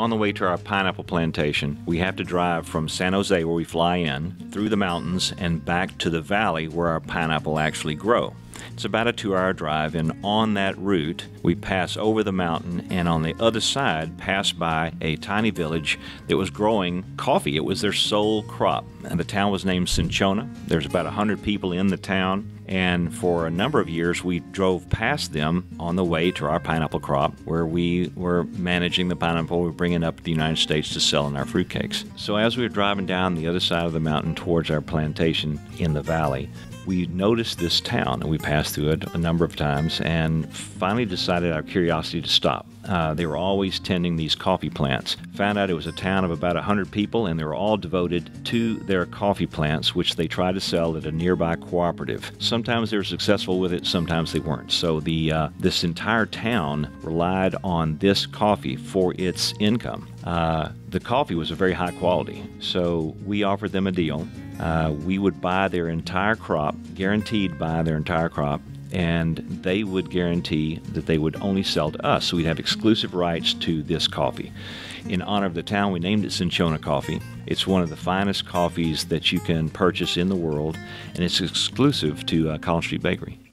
on the way to our pineapple plantation, we have to drive from San Jose, where we fly in, through the mountains, and back to the valley where our pineapple actually grow. It's about a two hour drive, and on that route, we pass over the mountain and on the other side, pass by a tiny village that was growing coffee. It was their sole crop. And the town was named Cinchona. There's about 100 people in the town. And for a number of years, we drove past them on the way to our pineapple crop, where we were managing the pineapple we were bringing up to the United States to sell in our fruitcakes. So as we were driving down the other side of the mountain towards our plantation in the valley, we noticed this town and we passed through it a number of times and finally decided our curiosity to stop. Uh, they were always tending these coffee plants. Found out it was a town of about 100 people and they were all devoted to their coffee plants, which they tried to sell at a nearby cooperative. Sometimes they were successful with it, sometimes they weren't. So the uh, this entire town relied on this coffee for its income. Uh, the coffee was a very high quality, so we offered them a deal uh, we would buy their entire crop, guaranteed buy their entire crop, and they would guarantee that they would only sell to us. So we'd have exclusive rights to this coffee. In honor of the town, we named it Cinchona Coffee. It's one of the finest coffees that you can purchase in the world, and it's exclusive to uh, Collin Street Bakery.